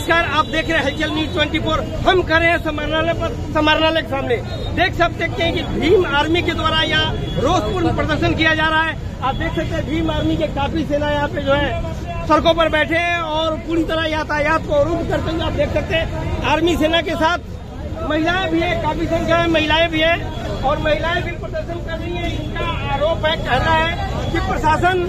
नमस्कार, आप देख रहे हैं हलचल न्यूज़ 24 हम खड़े हैं समरणालय पर समरणालय के सामने देख सकते हैं कि भीम आर्मी के द्वारा यहाँ रोषपूर्ण प्रदर्शन किया जा रहा है। आप देख सकते हैं भीम आर्मी के काफ़ी सेना यहाँ पे जो है सड़कों पर बैठे हैं और पूरी तरह यातायात को अवरुद्ध करते हुए आप देख सकते हैं आर्मी सेना के साथ महिलाएँ भी है, काफ़ी संख्या में महिलाएँ भी है और महिलाएँ भी प्रदर्शन कर रही है। इनका आरोप है, कहना है की प्रशासन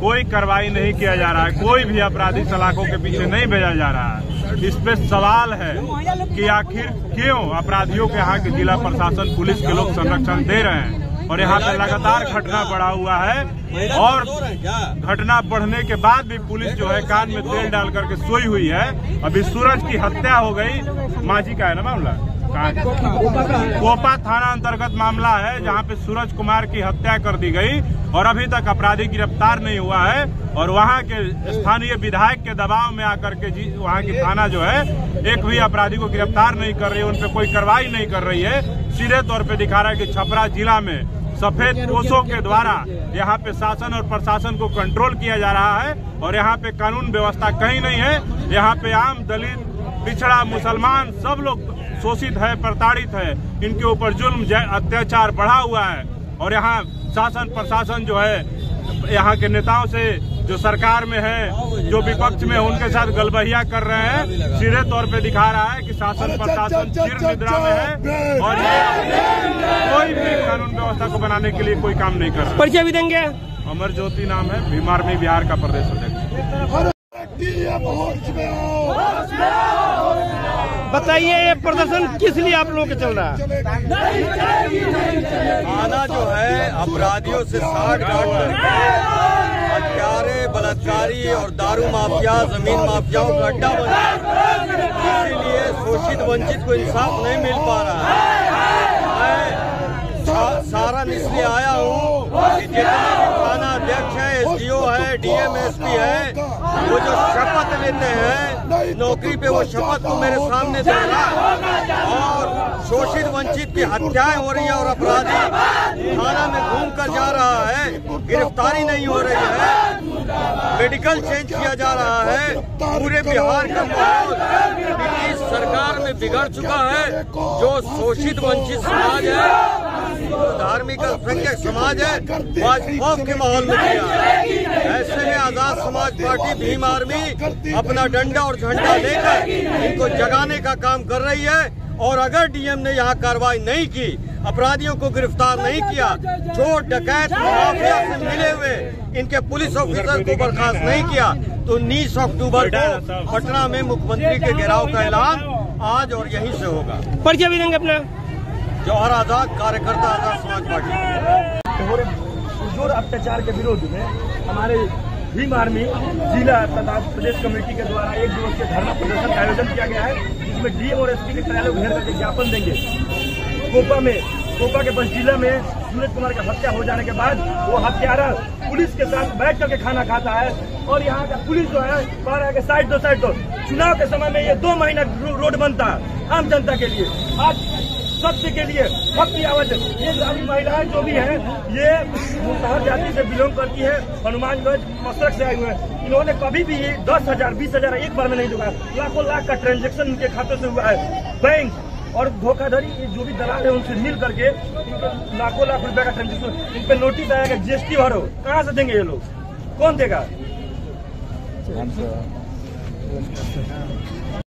कोई कार्रवाई नहीं किया जा रहा है। कोई भी अपराधी सलाखों के पीछे नहीं भेजा जा रहा है। इस पे सवाल है कि आखिर क्यों अपराधियों के यहाँ के जिला प्रशासन पुलिस के लोग संरक्षण दे रहे हैं? और यहाँ पे लगातार घटना बढ़ा हुआ है और घटना बढ़ने के बाद भी पुलिस जो है कान में तेल डाल करके सोई हुई है। अभी सूरज की हत्या हो गई। माझी का है ना मामला? कोपा थाना अंतर्गत मामला है, जहाँ पे सूरज कुमार की हत्या कर दी गई और अभी तक अपराधी गिरफ़्तार नहीं हुआ है और वहाँ के स्थानीय विधायक के दबाव में आकर के वहाँ की थाना जो है, एक भी अपराधी को गिरफ़्तार नहीं कर रही है उन पर कोई कार्रवाई नहीं कर रही है। सीधे तौर पे दिखा रहा है कि छपरा जिला में सफ़ेद पोषों के द्वारा यहाँ पे शासन और प्रशासन को कंट्रोल किया जा रहा है और यहाँ पे कानून व्यवस्था कहीं नहीं है। यहाँ पे आम दलित पिछड़ा मुसलमान सब लोग शोषित है प्रताड़ित है। इनके ऊपर जुल्म अत्याचार बढ़ा हुआ है। और यहाँ शासन प्रशासन जो है यहाँ के नेताओं से जो सरकार में है जो विपक्ष में उनके साथ गलबहिया कर रहे हैं। सीधे तौर पे दिखा रहा है कि शासन प्रशासन चिर निद्रा में है। और ये कोई भी कानून व्यवस्था को बनाने के लिए कोई काम नहीं कर रहा। परिचय भी देंगे। अमर ज्योति नाम है भीमार में बिहार का प्रदेश अध्यक्ष। बताइए ये प्रदर्शन किस लिए आप लोगों के चल रहा है? थाना जो है अपराधियों से साठ गांठ हत्यारे बलात्कारी और दारू माफिया ज़मीन माफियाओं का अड्डा बना इसीलिए शोषित वंचित को इंसाफ नहीं मिल पा रहा है। मैं सा, सारण इसलिए आया हूँ जितने थाना अध्यक्ष है एसडीओ है डीएम एसपी है वो जो शपथ लेते हैं नौकरी पे वो शपथ को मेरे सामने दे रहा और शोषित वंचित की हत्याएँ हो रही है और अपराधी थाना में घूम कर जा रहा है। गिरफ्तारी नहीं हो रही है। मेडिकल चेंज किया जा रहा है। पूरे बिहार का माहौल नीतीश सरकार में बिगड़ चुका है। जो शोषित वंचित समाज है धार्मिक अल्पसंख्यक समाज है, आज खौफ के माहौल में किया ऐसे में आज़ाद समाज पार्टी भीम आर्मी अपना डंडा और झंडा लेकर इनको जगाने का काम कर रही है और अगर डीएम ने यहाँ कार्रवाई नहीं की, अपराधियों को गिरफ़्तार नहीं किया, चोर, डकैत, माफिया से मिले हुए इनके पुलिस ऑफिसर को बर्खास्त नहीं किया तो उन्नीस अक्टूबर को पटना में मुख्यमंत्री के घेराव का ऐलान आज और यहीं से होगा। पर्चा भी देंगे अपना। जौहर आज़ाद, कार्यकर्ता आज़ाद समाज पार्टी। ज़ोर अत्याचार के विरोध में हमारे भीम आर्मी जिला तथा प्रदेश कमेटी के द्वारा एक दिवसीय धरना प्रदर्शन का आयोजन किया गया है। जिसमें डीएम और एसपी के कार्यालय घेर करके ज्ञापन देंगे। कोपा में, कोपा के बस जिला में सूरज कुमार की हत्या हो जाने के बाद वो हत्यारा पुलिस के साथ बैठ करके खाना खाता है और यहाँ का पुलिस जो है कह रहा है कि साइड दो साइड दो। चुनाव के समय में ये दो महीना रोड बनता है, आम जनता के लिए। आज सत्य के लिए हक की ये सारी महिलाएँ जो भी हैं, ये मुसहर जाति से बिलोंग करती है हनुमानगंज मशरक से आए हुए हैं। इन्होंने कभी भी दस हज़ार, बीस हज़ार एक बार में नहीं दुआ लाखों लाख का ट्रांजेक्शन इनके खाते से हुआ है। बैंक और धोखाधड़ी जो भी दलाल है, उनसे मिल करके लाखों लाख रुपए का ट्रांजेक्शन इन पे नोटिस आएगा जीएसटी भरो। कहाँ से देंगे ये लोग? कौन देगा?